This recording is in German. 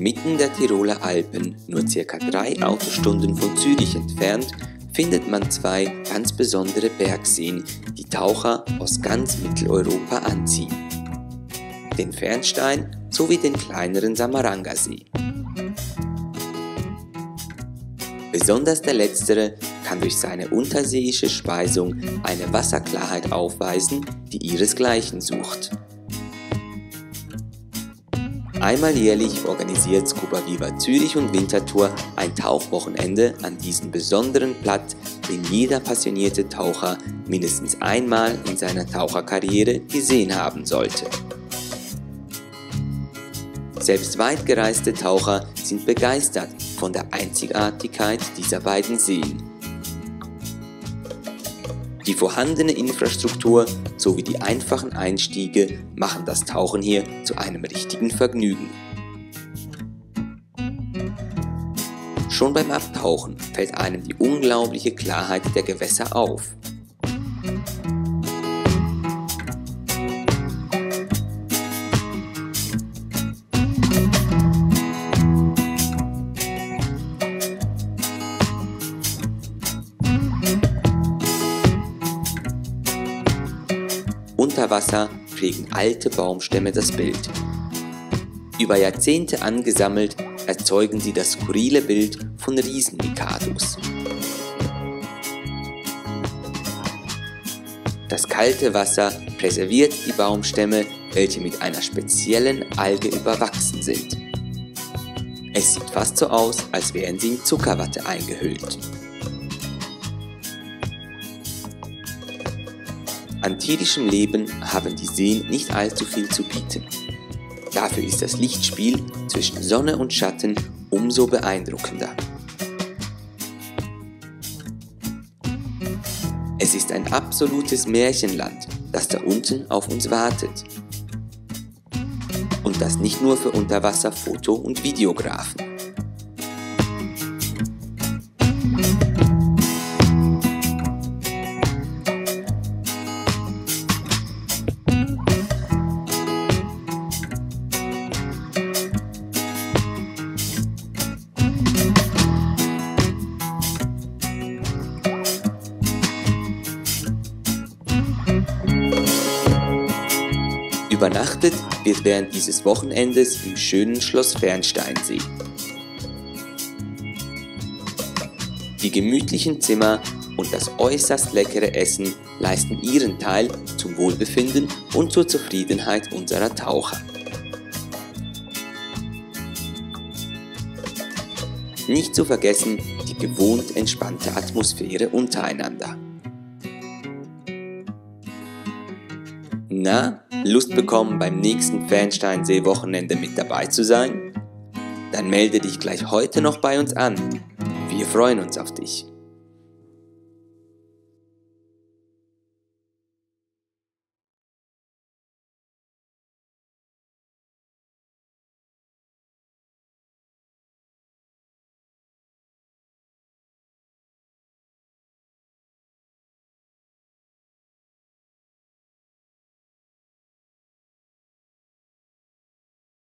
Inmitten der Tiroler Alpen, nur circa drei Autostunden von Zürich entfernt, findet man zwei ganz besondere Bergseen, die Taucher aus ganz Mitteleuropa anziehen. Den Fernstein sowie den kleineren Samarangasee. Besonders der letztere kann durch seine unterseeische Speisung eine Wasserklarheit aufweisen, die ihresgleichen sucht. Einmal jährlich organisiert Scuba Viva Zürich und Winterthur ein Tauchwochenende an diesem besonderen Platz, den jeder passionierte Taucher mindestens einmal in seiner Taucherkarriere gesehen haben sollte. Selbst weitgereiste Taucher sind begeistert von der Einzigartigkeit dieser beiden Seen. Die vorhandene Infrastruktur sowie die einfachen Einstiege machen das Tauchen hier zu einem richtigen Vergnügen. Schon beim Abtauchen fällt einem die unglaubliche Klarheit der Gewässer auf. Unter Wasser prägen alte Baumstämme das Bild. Über Jahrzehnte angesammelt erzeugen sie das skurrile Bild von Riesenmikados. Das kalte Wasser präserviert die Baumstämme, welche mit einer speziellen Alge überwachsen sind. Es sieht fast so aus, als wären sie in Zuckerwatte eingehüllt. An tierischem Leben haben die Seen nicht allzu viel zu bieten. Dafür ist das Lichtspiel zwischen Sonne und Schatten umso beeindruckender. Es ist ein absolutes Märchenland, das da unten auf uns wartet. Und das nicht nur für Unterwasserfoto- und Videografen. Übernachtet wird während dieses Wochenendes im schönen Schloss Fernsteinsee. Die gemütlichen Zimmer und das äußerst leckere Essen leisten ihren Teil zum Wohlbefinden und zur Zufriedenheit unserer Taucher. Nicht zu vergessen die gewohnt entspannte Atmosphäre untereinander. Na, Lust bekommen, beim nächsten Fernsteinsee-Wochenende mit dabei zu sein? Dann melde dich gleich heute noch bei uns an. Wir freuen uns auf dich.